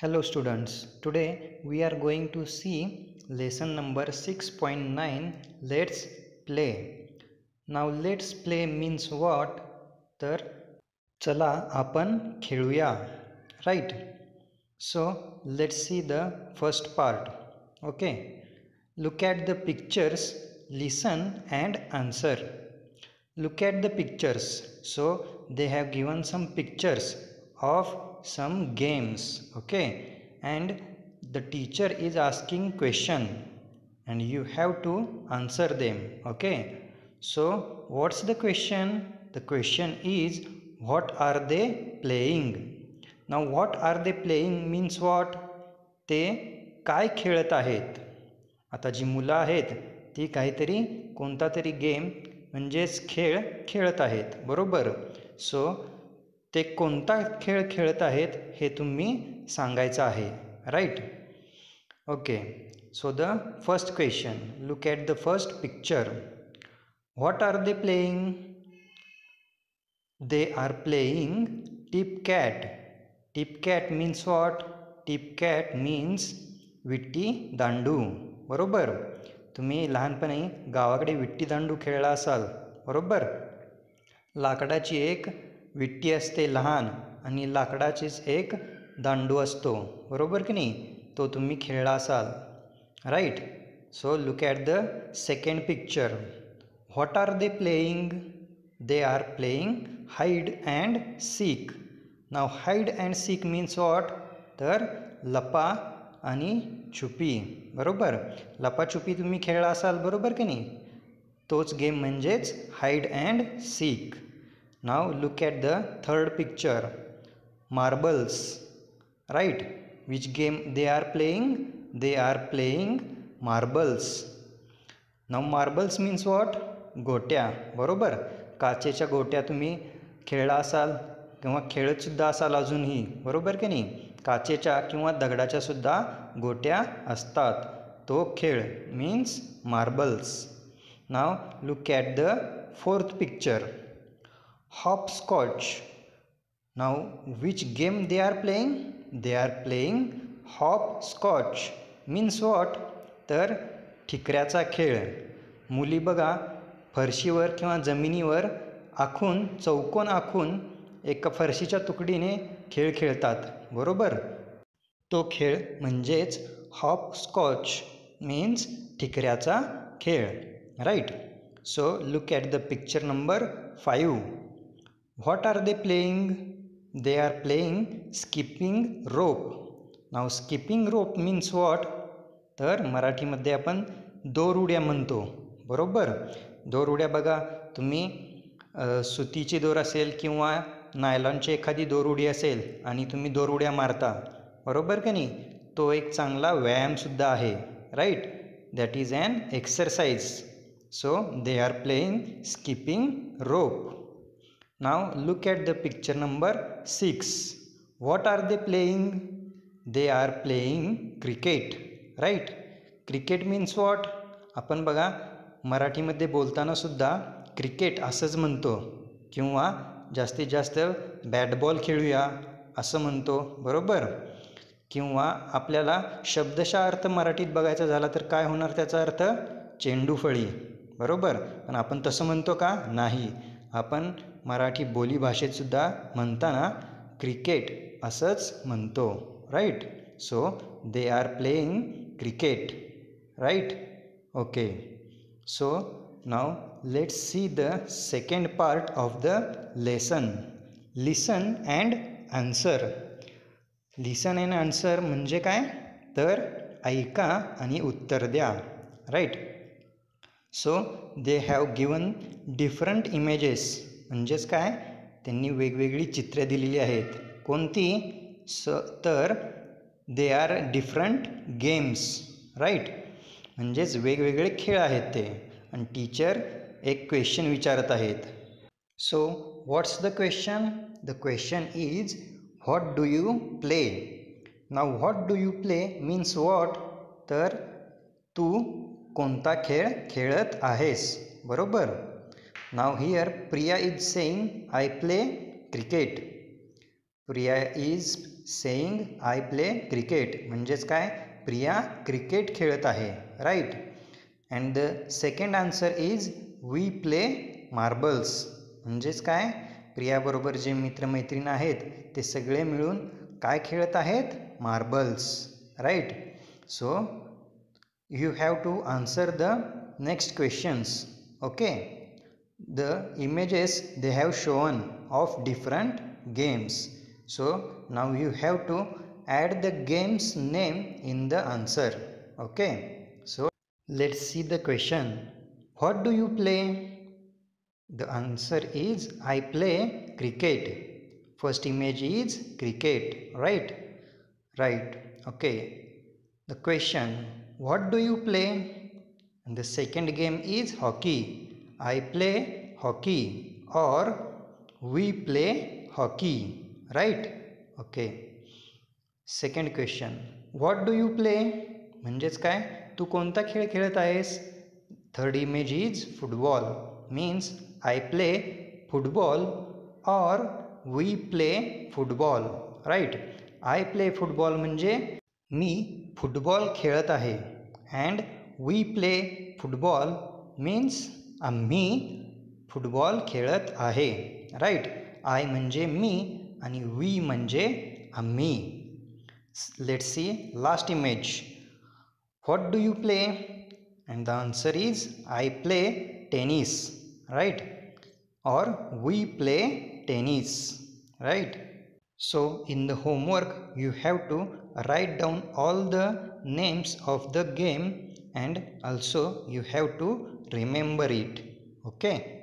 Hello students, today we are going to see lesson number 6.9 Let's play. Now let's play means what? तर चला आपण खेळूया right so let's see the first part okay look at the pictures listen and answer look at the pictures so they have given some pictures of some games okay and the teacher is asking question and you have to answer them okay so what's the question the question is what are they playing now what are they playing means what ते काय खेळत आहेत आता जी मुलं आहेत ती काहीतरी कोणता तरी गेम म्हणजेच खेळ खेळत आहेत बरोबर सो ते कोणता खेळ खेळत आहेत हे तुम्ही सांगायचं आहे right okay so the first question look at the first picture what are they playing they are playing tip cat tip cat means what tip cat means विट्टी दांडू बरोबर? तुम्ही लहानपणी गावाकडे विट्टी दांडू खेळला असाल बरोबर? लाकडाची एक विट्टी असते लहान आणि लाकडाचीच एक दांडू असतो. बरोबर की नाही? तो तुम्ही खेळला असाल. Right so look at the second picture what are they playing they are playing hide and seek now hide and seek means what तर लपा आणि छुपी. बरोबर? लपाछुपी तुम्ही खेळला असाल. बरोबर की नाही? तोच गेम म्हणजेच hide and seek now look at the third picture marbles right which game they are playing they are playing marbles now marbles means what गोट्या बरोबर? काचेच्या गोट्या तुम्ही खेळला असाल किंवा खेळतसुद्धा असाल अजूनही बरोबर की नाही? काचेच्या किंवा दगडाच्या सुद्धा गोट्या असतात. तो खेळ means marbles now look at the fourth picture hopscotch. Now which game they are playing? They are playing hopscotch. Means what तर ठिकऱ्याचा खेळ. मुली बघा फरशीवर किंवा जमिनीवर आखून चौकोन आखून एका फरशीच्या तुकडीने खेळ खेळतात. बरोबर? तो खेळ म्हणजेच हॉपस्कॉच मीन्स ठिकऱ्याचा खेळ. Right so look at the picture number five what are they playing? They are playing skipping rope now skipping rope means what तर मराठीमध्ये आपण दोर उड्या म्हणतो. बरोबर? दोर उड्या बघा. तुम्ही सुतीची दोर असेल किंवा नायलॉनची एखादी दोरुडी असेल आणि तुम्ही दोरुड्या मारता. बरोबर का नाही? तो एक चांगला व्यायामसुद्धा आहे. Right that is an exercise so they are playing skipping rope now look at the picture number six What are they playing? They are playing cricket right cricket means what आपण बघा मराठीमध्ये बोलतानासुद्धा क्रिकेट असंच म्हणतो. किंवा जास्तीत जास्त bat ball खेळूया असं म्हणतो. बरोबर? किंवा आपल्याला शब्दशः अर्थ मराठीत बघायचा झाला तर काय होणार त्याचा अर्थ? चेंडूफळी. बरोबर? पण आपण तसं म्हणतो का? नाही. आपण मराठी बोलीभाषेतसुद्धा म्हणताना क्रिकेट असंच म्हणतो right so they are playing cricket right okay so now let's see the second part of the lesson listen and answer listen and answer म्हणजे काय? तर ऐका आणि उत्तर द्या right so they have given different images म्हणजेच काय? त्यांनी वेगवेगळी चित्रे दिलेली आहेत. कोणती? स तर they are different games right म्हणजेच वेगवेगळे खेळ आहेत ते. आणि टीचर एक क्वेश्चन विचारत आहेत. So what's the question the question is what do you play now what do you play means what तर तू कोणता खेळ खेळत आहेस? बरोबर? Now here Priya is saying I play cricket Priya is saying I play cricket म्हणजेच काय? Priya cricket खेळत आहे right and the second answer is we play marbles म्हणजेच काय? प्रियाबरोबर जे मित्रमैत्रीण आहेत ते सगळे मिळून काय खेळत आहेत? Marbles right so you have to answer the next questions okay the images they have shown of different games. So now you have to add the game's name in the answer. Okay. So let's see the question. What do you play? The answer is I play cricket. First image is cricket, right? Right. Okay. The question, what do you play? And the second game is hockey. I play hockey or we play hockey right okay second question what do you play म्हणजेच काय? तू कोणता खेळ खेळत आहेस? Third image is football means I play football or we play football right I play football म्हणजे मी football खेळत आहे. And we play football means आम्ही फुटबॉल खेळत आहे राईट आय म्हणजे मी आणि वी म्हणजे आम्ही let see last image what do you play and the answer is I play tennis right or we play tennis right so in the homework you have to write down all the names of the game and also you have to remember it okay